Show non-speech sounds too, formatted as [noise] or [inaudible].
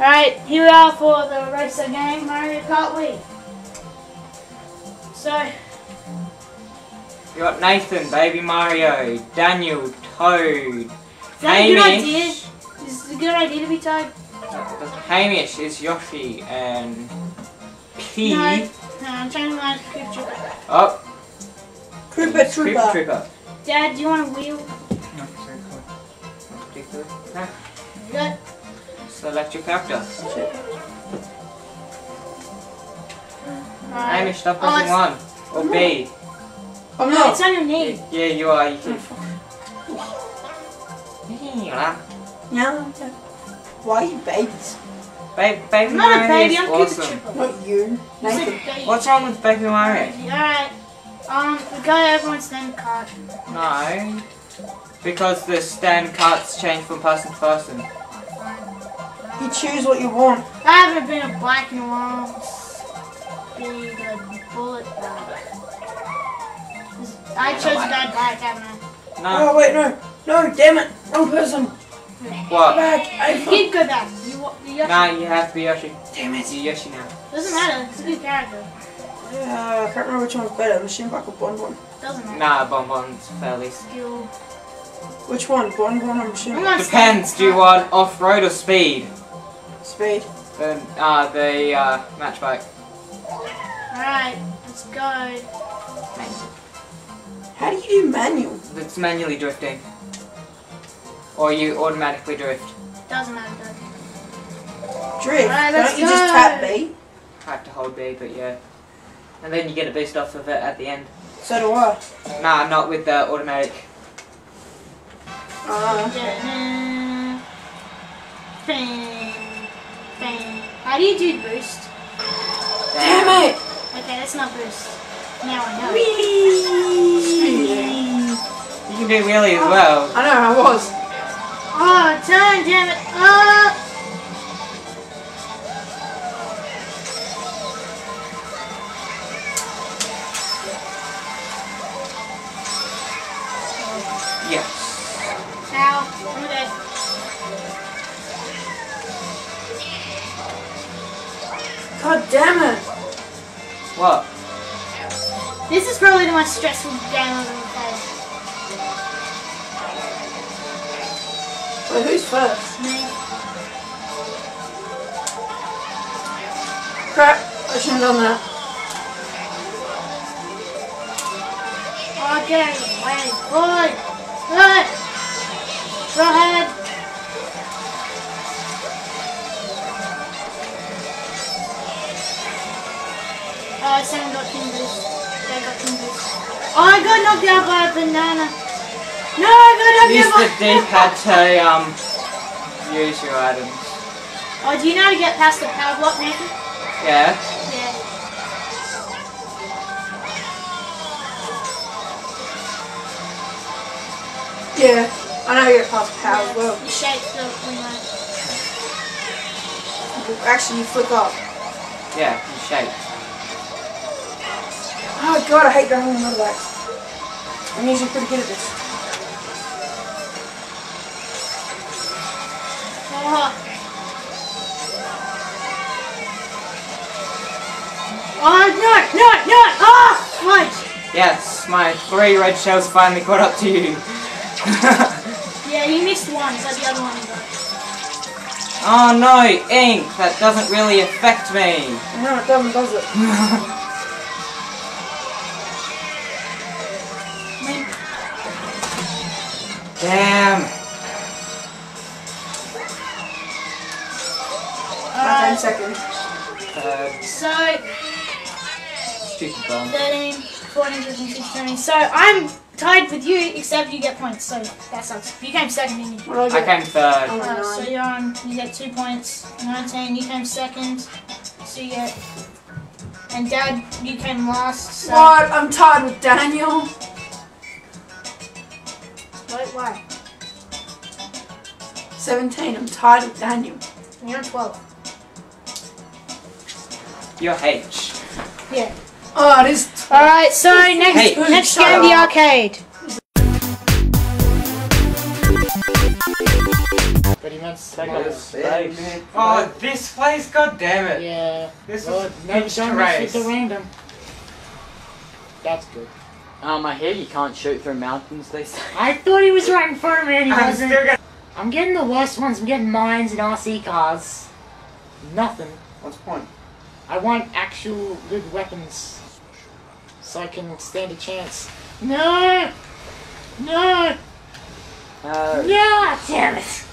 Alright, here we are for the racer game, Mario Kart Wii. So, You got Nathan, Baby Mario, Daniel, Toad, is that a good idea? Hamish. Is it a good idea to be tied? Hamish is Yoshi and P. No, no, I'm trying to find Crypt Trooper. Oh, Koopa Crypt Trooper. Trooper. Dad, do you want a wheel? No, sorry, cool. Not particular. Okay. Good. Select your character. Alright. Hamish, stop Oh, pressing it's- one. Or B. I'm No, it's on your knee. Yeah, you are. You can. Yeah. Yeah. Why are you babies? Ba- Baby I'm not a baby, I'm Koopa awesome. Trooper. Not you. You Nathan. What's wrong with Baby Mario? Alright. Um, we got everyone's name card. No. Because the stand carts change from person to person. You choose what you want. I haven't been a bike in a while. Be the bullet bike. I chose a bad bike, haven't I? No. Oh wait, no, no, damn it, wrong person. What? Back, You I can go back. You, you Yoshi. Nah, you have to be Yoshi. Damn it. You're Yoshi now. Doesn't matter. It's a good character. Yeah, I can't remember which one's better, Machine Bike or Bonbon. Doesn't matter. Nah, Bonbon's fairly. Skill. Which one, Bonbon or Machine I'm Bike? on Depends. Do you want off-road or speed? Speed. The uh, the uh, match bike. Alright, let's go. How do you do manual? It's manually drifting. Or you automatically drift. Doesn't matter. Drift. Alright, let's Don't you just tap go. B? Have to hold B, but yeah. And then you get a boost off of it at the end. So do I. Nah, not with the automatic. Ah, okay. Da-da. Bang. Bang. How do you do boost? Damn it! Okay, that's not boost. Now I know. Whee! You can do wheelie as well. I know, I was. Oh, turn, damn it. Oh! God damn it! What? This is probably the most stressful game I've ever played. Wait, who's first? Me. Crap, I shouldn't have done that. Oh, get out of the way. Boy! Good! Go ahead. Oh, someone got king boost. They got king boost. Oh, I got knocked out by a banana. No, I got knocked Use out by the D-pad to um use your items. Oh, do you know how to get past the power block, Nathan? Yeah. Yeah. Yeah, I know you get past power as well. You shake the remote. Actually, you flick up. Yeah. You shake. God, I hate driving on motorbikes. I'm usually pretty good at this. Oh. Oh, no, no, no! Oh, fudge! Yes. My three red shells finally caught up to you. [laughs] Yeah, you missed one, but the other one got. oh no, ink. That doesn't really affect me. No, it doesn't, does it? [laughs] Damn. My 10 seconds. Third. so Stupid bomb. 13, 14, 15, 16. So I'm tied with you, except you get points, so that sucks. You came second, didn't you? What do I I came third. Oh, Uh, so you're on, you get two points. 19, you came second, so you get. And Dad, you came last, so. What? I'm tied with Daniel. Wait, why? 17, I'm tied with Daniel. You're 12. You're H. Yeah. Oh, it is. Alright, so next Hey, next shut game, the up. arcade. Ready he meant Take up Mars. space. Oh, this place, god damn it. Yeah. This well, is never pitch don't mess race. with the random. That's good. Um, I hear you can't shoot through mountains, they say. I thought he was right in front of me and he I'm wasn't. still gonna. I'm getting the worst ones. I'm getting mines and RC cars. Nothing. What's the point? I want actual good weapons. So I can stand a chance. No! No! Uh, No! Damn it!